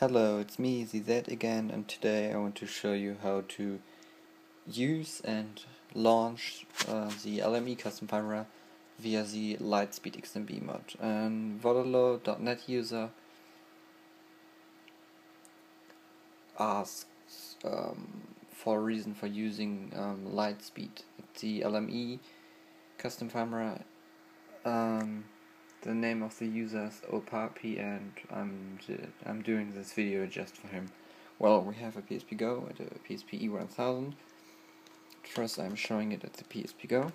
Hello, it's me, ZZ again, and today I want to show you how to use and launch uh, the LME custom camera via the Lightspeed XMB mod. And Wololo.net user asks um, for a reason for using um, Lightspeed. The LME custom camera um, the name of the user is Opapi and I'm I'm doing this video just for him. Well, we have a PSP Go at a PSP E1000. First I'm showing it at the PSP Go.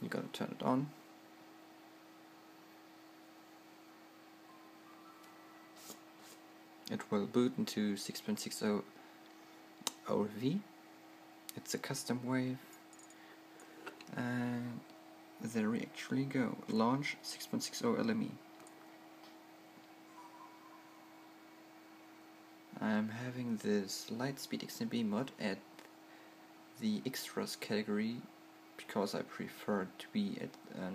You gotta turn it on. It will boot into 6.60 OV. It's a custom wave and there we actually go. Launch 6.60 LME. I'm having this Lightspeed XMB mod at the extras category because I prefer to be at a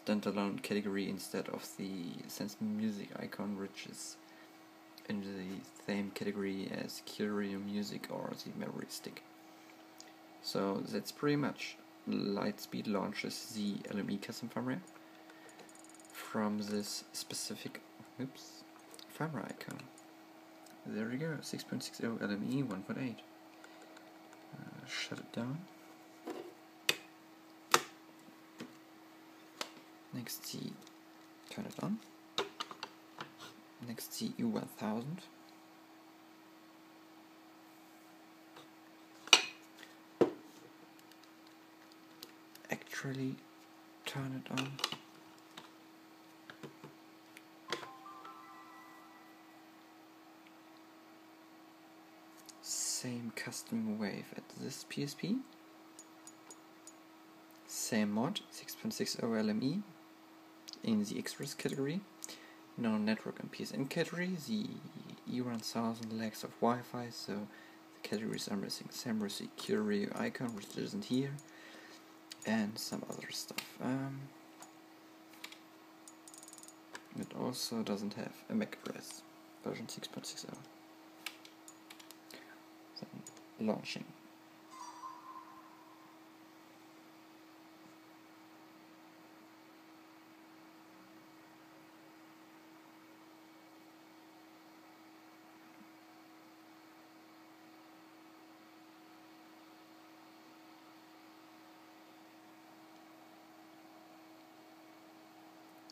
standalone category instead of the Sense Music icon which is in the same category as Curio Music or the Memory Stick. So that's pretty much Lightspeed launches the LME custom firmware from this specific oops firmware icon. There we go, 6.60 LME 1.8. Uh, shut it down. Next the turn it on. Next the E1000. Actually turn it on. Same custom wave at this PSP. Same mod, 6.60 LME in the extras category. No network and PSN category, the E1000 lacks of Wi-Fi, so the categories are missing Samra security icon, which isn't here and some other stuff. Um, it also doesn't have a MAC address, version 6.60. Then launching.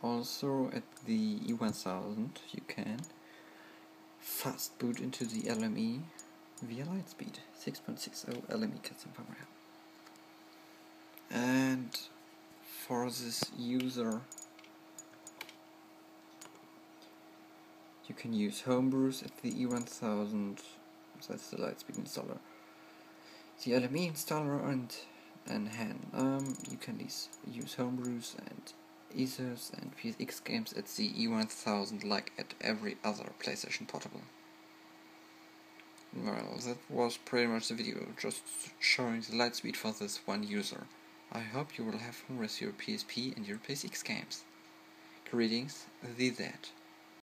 Also at the E1000 you can fast boot into the LME via Lightspeed 6.60 LME custom firmware. And for this user you can use homebrews at the E1000 that's the Lightspeed installer the LME installer and and hand um, you can use homebrews and ISOs and PSX games at the E1000 like at every other PlayStation Portable. Well, that was pretty much the video, just showing the light speed for this one user. I hope you will have fun with your PSP and your PSX games. Greetings, the Zett.